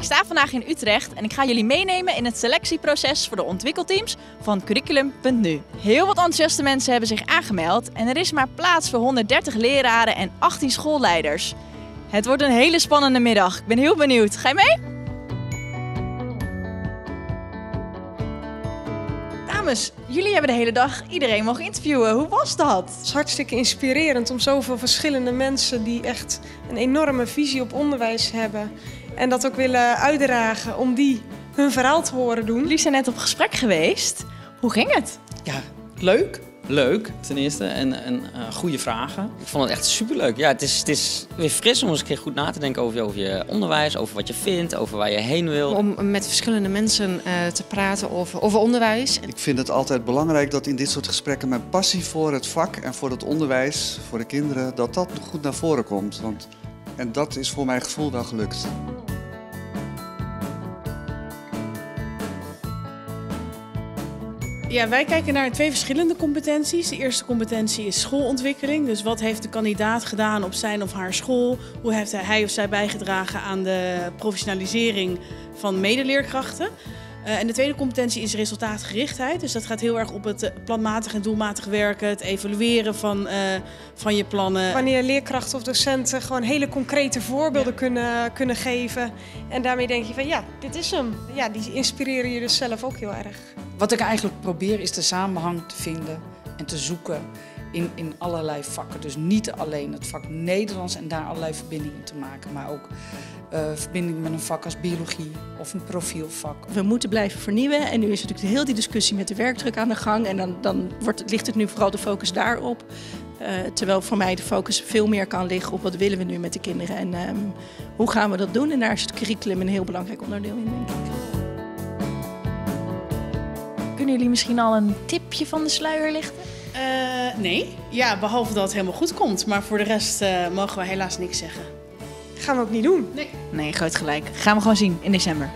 Ik sta vandaag in Utrecht en ik ga jullie meenemen in het selectieproces voor de ontwikkelteams van Curriculum.nu. Heel wat enthousiaste mensen hebben zich aangemeld en er is maar plaats voor 130 leraren en 18 schoolleiders. Het wordt een hele spannende middag. Ik ben heel benieuwd. Ga je mee? Dames, jullie hebben de hele dag iedereen mogen interviewen. Hoe was dat? Het is hartstikke inspirerend om zoveel verschillende mensen die echt een enorme visie op onderwijs hebben en dat ook willen uitdragen om die hun verhaal te horen doen. Jullie zijn net op gesprek geweest. Hoe ging het? Ja, leuk. Leuk, ten eerste. En, en uh, goede vragen. Ik vond het echt superleuk. Ja, het is, het is weer fris om eens een keer goed na te denken over je, over je onderwijs, over wat je vindt, over waar je heen wil. Om met verschillende mensen uh, te praten over, over onderwijs. Ik vind het altijd belangrijk dat in dit soort gesprekken mijn passie voor het vak en voor het onderwijs, voor de kinderen, dat dat goed naar voren komt. Want, en dat is voor mijn gevoel wel gelukt. Ja, wij kijken naar twee verschillende competenties. De eerste competentie is schoolontwikkeling. Dus wat heeft de kandidaat gedaan op zijn of haar school? Hoe heeft hij of zij bijgedragen aan de professionalisering van medeleerkrachten? Uh, en de tweede competentie is resultaatgerichtheid. Dus dat gaat heel erg op het eh, planmatig en doelmatig werken, het evalueren van, uh, van je plannen. Wanneer leerkrachten of docenten gewoon hele concrete voorbeelden ja. kunnen, kunnen geven. En daarmee denk je van ja, dit is hem. Ja, die inspireren je dus zelf ook heel erg. Wat ik eigenlijk probeer is de samenhang te vinden en te zoeken in, in allerlei vakken. Dus niet alleen het vak Nederlands en daar allerlei verbindingen te maken, maar ook uh, verbinding met een vak als biologie of een profielvak. We moeten blijven vernieuwen en nu is natuurlijk heel die discussie met de werkdruk aan de gang en dan, dan wordt, ligt het nu vooral de focus daarop. Uh, terwijl voor mij de focus veel meer kan liggen op wat willen we nu met de kinderen en um, hoe gaan we dat doen. En daar is het curriculum een heel belangrijk onderdeel in, denk ik. Kunnen jullie misschien al een tipje van de sluier lichten? Uh, nee, ja, behalve dat het helemaal goed komt. Maar voor de rest uh, mogen we helaas niks zeggen. Gaan we ook niet doen. Nee. Nee, groot gelijk. Gaan we gewoon zien in december.